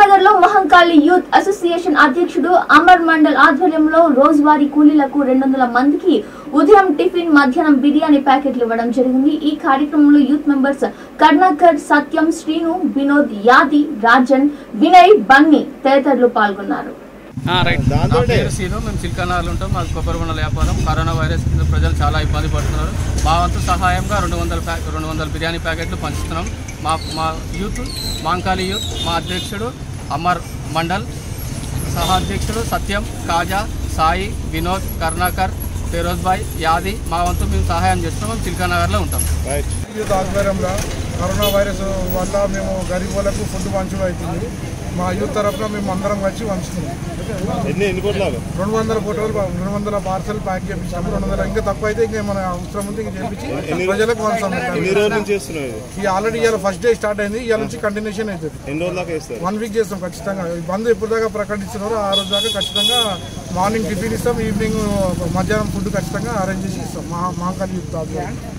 నగర్లో Mahankali youth association అధ్యక్షుడు అమర్ మండల్ ఆధ్వర్యంలో రోజువారీ కూలీలకు రెండు వందల మందికి ఉదయం టిఫిన్ మధ్యాహ్నం బిర్యానీ ప్యాకెట్లు ఇవ్వడం జరిగింది. ఈ కార్యక్రమంలో యూత్ మెంబర్స్ కర్ణాకర్ సత్యం శ్రీను వినోద్ యాది రాజన్ వినయ్ బన్నీ తదితరులు పాల్గొన్నారు. ఆ, రైట్ నా పేరు సీను మేము చిల్కనాలు ఉంటాం మాది కొబ్బరి బండల వ్యాపారం. కరోనా వైరస్ కింద ప్రజలు చాలా ఇబ్బంది పడుతున్నారు. మా వంతు సహాయంగా రెండు వందల ప్యాక్ రెండు వందల బిర్యానీ ప్యాకెట్లు పంచుతున్నాం. మా మా యూత్ మాంకాళి యూత్ మా అధ్యక్షుడు అమర్ మండల్ సహా అధ్యక్షుడు సత్యం కాజా సాయి వినోద్ కర్ణాకర్ ఫిరోజ్ భాయ్ యాది మా వంతు మేము సహాయం చేస్తున్నాం. మేము చిల్కానగర్లో ఉంటాం. యూత్ ఆధ్వర్యంలో కరోనా వైరస్ వల్ల మేము గరీబ్ వాళ్ళకు ఫుడ్ పంచడం అవుతుంది మా యూత్ తరఫున మేము అందరం వచ్చి పొట్లాలు రెండు వందల ఫోటోలు రెండు వందల పార్సల్ ప్యాక్ చేయించాము రెండు వందల. ఇంకా తక్కువ అయితే ఇంకా మన అవసరం ఉంది ఇంకా చేయించి ప్రజలకు ఇది? ఈ ఆల్రెడీ ఇవాళ ఫస్ట్ డే స్టార్ట్ అయింది. ఇవాళ నుంచి కంటిన్యూషన్ అవుతుంది. వన్ వీక్ చేస్తాం ఖచ్చితంగా. బంద్ ఎప్పుడు దాకా ప్రకటిస్తున్నారో ఆ రోజు దాకా ఖచ్చితంగా మార్నింగ్ టిఫిన్ ఇస్తాం ఈవినింగ్ మధ్యాహ్నం ఫుడ్ ఖచ్చితంగా అరేంజ్ చేసి ఇస్తాం. మా మా యూత్ ఆధ్వర్యంలో.